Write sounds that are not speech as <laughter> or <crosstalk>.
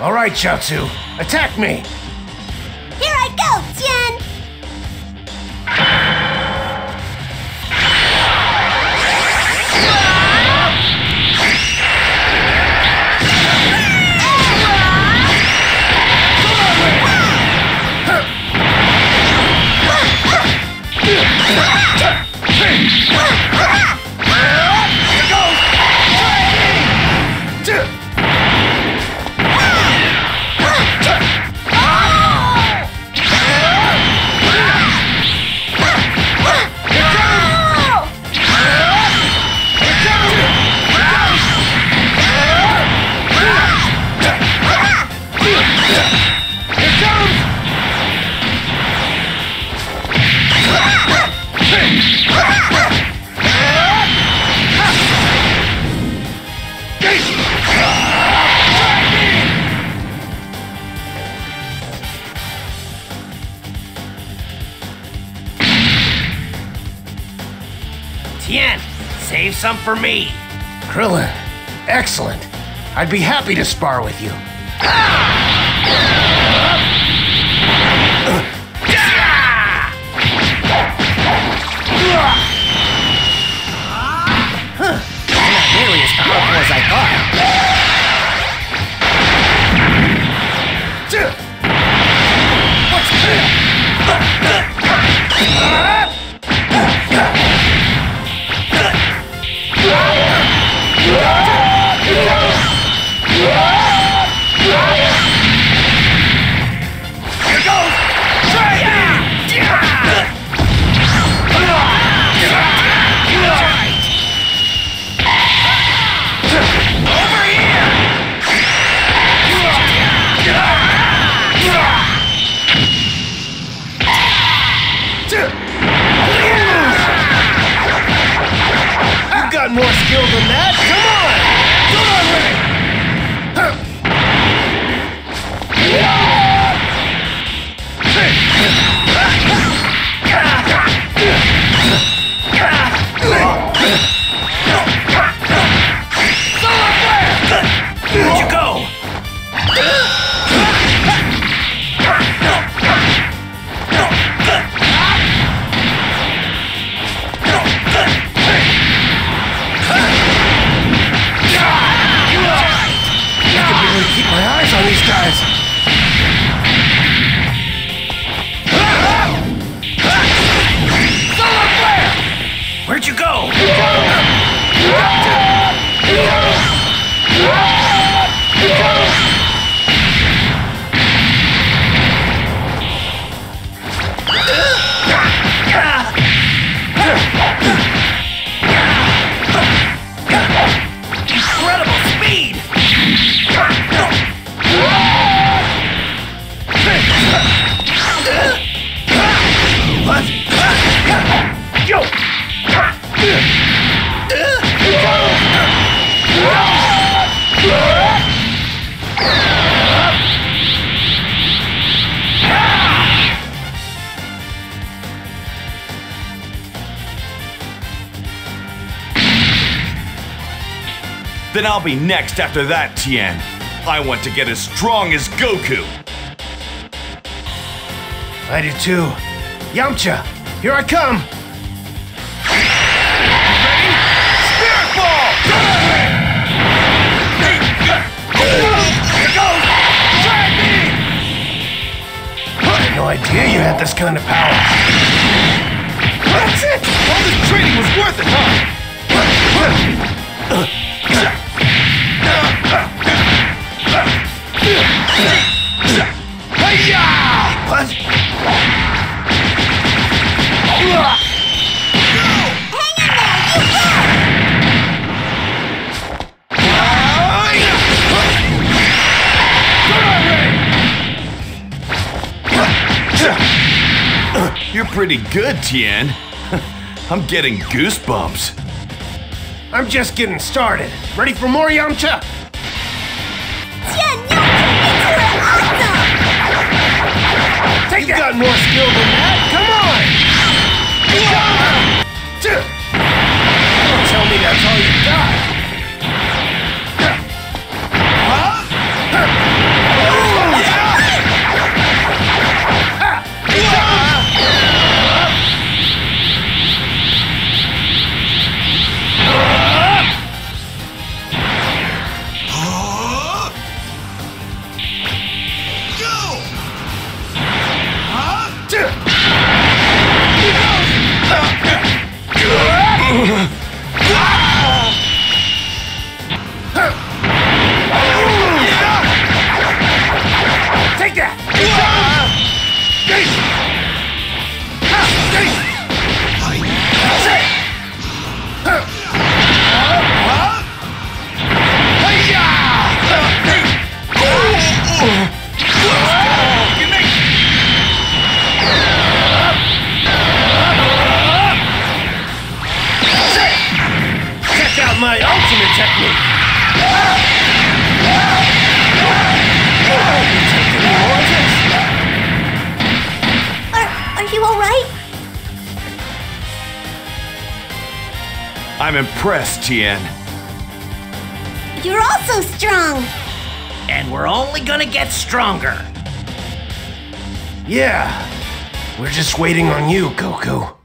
All right, Chiaotzu, attack me! Here I go, Tien! Tien, save some for me. Krillin, excellent. I'd be happy to spar with you. Ah! Ah! Got more skill than that. Come on! Come on, Ray! Then I'll be next after that, Tien. I want to get as strong as Goku. I do too. Yamcha, here I come. Spirit Ball! I no idea you had this kind of power. That's it! All this training was worth it, huh? You're pretty good, Tien. <laughs> I'm getting goosebumps. I'm just getting started. Ready for more, Yamcha? Tien, you are awesome! Take You've got more skill than that. I'm impressed, Tien. You're also strong! And we're only gonna get stronger! Yeah! We're just waiting on you, Goku.